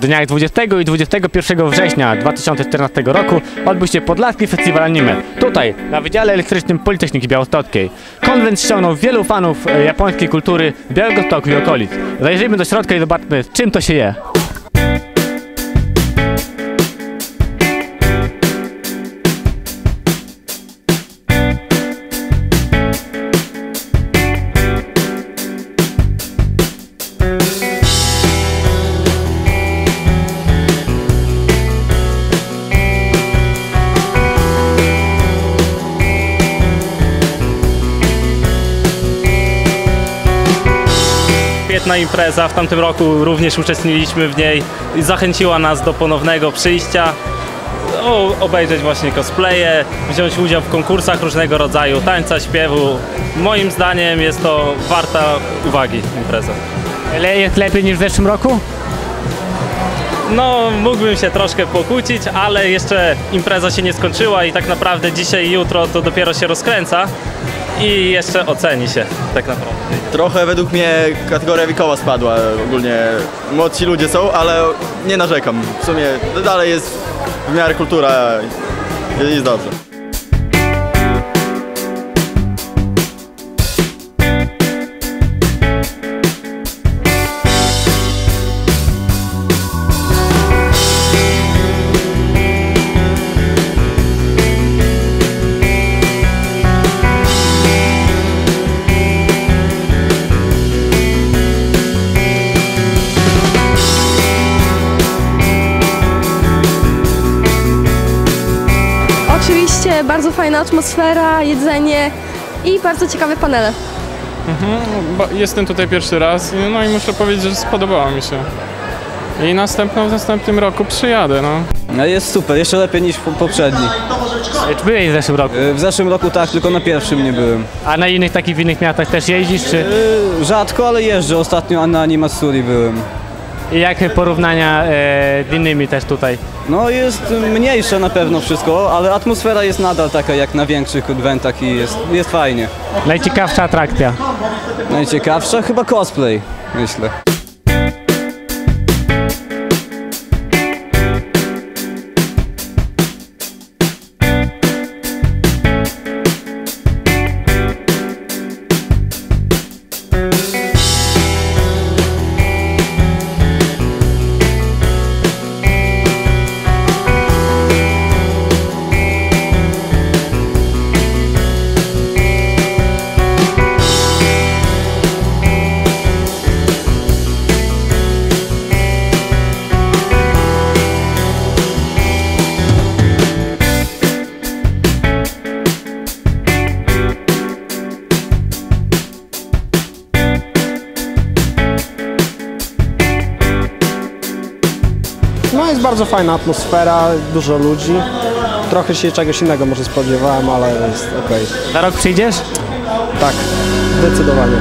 Dniach 20 i 21 września 2014 roku odbył się Podlaski Festiwal Anime. Tutaj, na Wydziale Elektrycznym Politechniki Białostockiej. Konwent ściągnął wielu fanów e, japońskiej kultury Białegostoku i okolic. Zajrzyjmy do środka i zobaczmy, czym to się je. Świetna impreza, w tamtym roku również uczestniczyliśmy w niej i zachęciła nas do ponownego przyjścia, o, obejrzeć właśnie cosplaye, wziąć udział w konkursach różnego rodzaju, tańca, śpiewu. Moim zdaniem jest to warta uwagi impreza. Ale jest lepiej niż w zeszłym roku? No, mógłbym się troszkę pokłócić, ale jeszcze impreza się nie skończyła i tak naprawdę dzisiaj i jutro to dopiero się rozkręca i jeszcze oceni się tak naprawdę. Trochę według mnie kategoria wiekowa spadła. Ogólnie młodsi ludzie są, ale nie narzekam. W sumie dalej jest w miarę kultura i jest dobrze. Bardzo fajna atmosfera, jedzenie i bardzo ciekawe panele. Bo jestem tutaj pierwszy raz, i- no i muszę powiedzieć, że spodobało mi się. I następną w następnym roku przyjadę, no. No jest super, jeszcze lepiej niż po- poprzedni. Czy byłeś w zeszłym roku? W zeszłym roku tak, tylko na pierwszym nie byłem. A na innych takich w innych miastach też jeździsz? Czy Y, Rzadko, ale jeżdżę. Ostatnio na Animatsuri byłem. I jakie porównania e, z innymi też tutaj? No jest mniejsze na pewno wszystko, ale atmosfera jest nadal taka jak na większych eventach i jest, jest fajnie. Najciekawsza atrakcja. Najciekawsza chyba cosplay, myślę. Jest bardzo fajna atmosfera, dużo ludzi. Trochę się czegoś innego może spodziewałem, ale jest okej. Za rok przyjdziesz? Tak, zdecydowanie.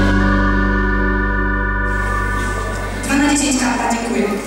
2 na 10 kapa, dziękuję.